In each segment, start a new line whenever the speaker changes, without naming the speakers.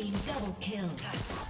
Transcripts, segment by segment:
Team double kill.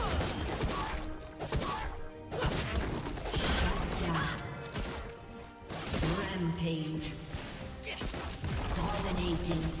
Dominating.